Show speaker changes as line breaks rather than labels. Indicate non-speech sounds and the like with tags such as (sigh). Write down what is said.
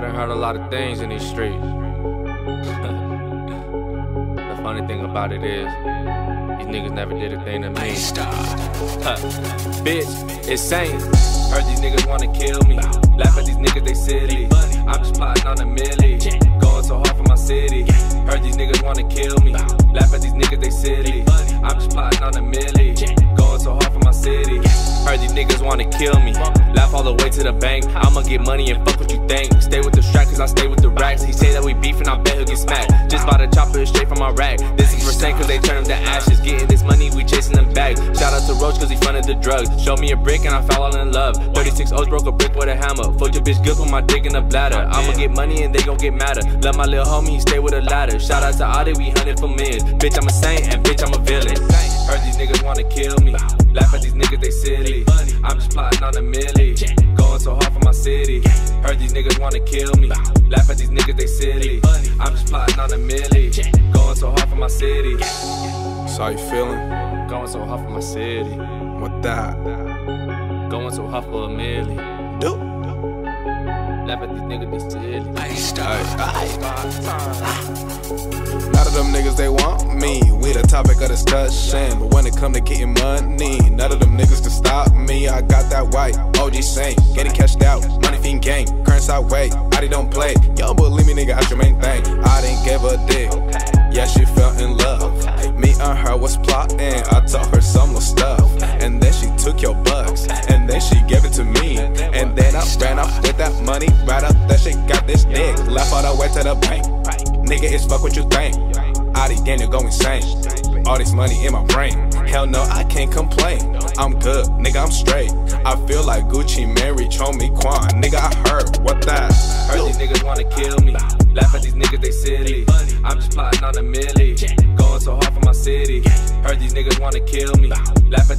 I done heard a lot of things in these streets. (laughs) the funny thing about it is, these niggas never did a thing to me. Huh. Bitch, it's insane. Heard these niggas wanna kill me. Laugh at these niggas, they silly. I'm just plotting on a milli. Going so hard for my city. Heard these niggas wanna kill me. Laugh at these niggas, they silly. I'm just plotting on a milli. Niggas wanna kill me. Laugh all the way to the bank. I'ma get money and fuck what you think. Stay with the strap, cause I stay with the racks. He say that we beefing, I bet he'll get smacked. Just bought a chopper straight from my rack. This is percent cause they turn them to ashes. Getting this money, we chasing them back. Shout out to Roach cause he funded the drugs. Show me a brick and I fell all in love. 36 O's broke a brick with a hammer. Fuck your bitch good, put my dick in the bladder. I'ma get money and they gon' get madder. Love my little homie, he stay with a ladder. Shout out to Audy, we hunted for millions. Bitch, I'm a saint and bitch, I'm a villain. Heard these niggas wanna kill me. Laugh at these niggas, they silly. I'm just plotting on a milli. Going so hard for my city. Heard these niggas wanna kill me. Laugh at these niggas, they silly. I'm just plotting on a milli. Going so hard for my city.
So how you feeling?
Going so hard for my city.
With that?
Going so hard for a milli.
Do.
Laugh at these niggas, they silly.
None of them niggas they want me. Discussion. But when it come to getting money, none of them niggas can stop me. I got that white OG Saint, getting cashed out, money fiend gang, current sideway. I don't play. Yo, believe me, nigga, that's your main thing. I didn't give a dick. Yeah, she fell in love. Me and her was plotting. I taught her some little stuff, and then she took your bucks, and then she gave it to me, and then I ran off with that money right up that she got this dick. Left all the way to the bank. Nigga, it's fuck what you think. These games go insane. All this money in my brain. Hell no, I can't complain. I'm good, nigga, I'm straight. I feel like Gucci Mary, show me Quan. Nigga, I heard what that.
Heard these niggas wanna kill me. Laugh at these niggas, they silly. I'm just plotting on a milli. Going so hard for my city. Heard these niggas wanna kill me. Laugh at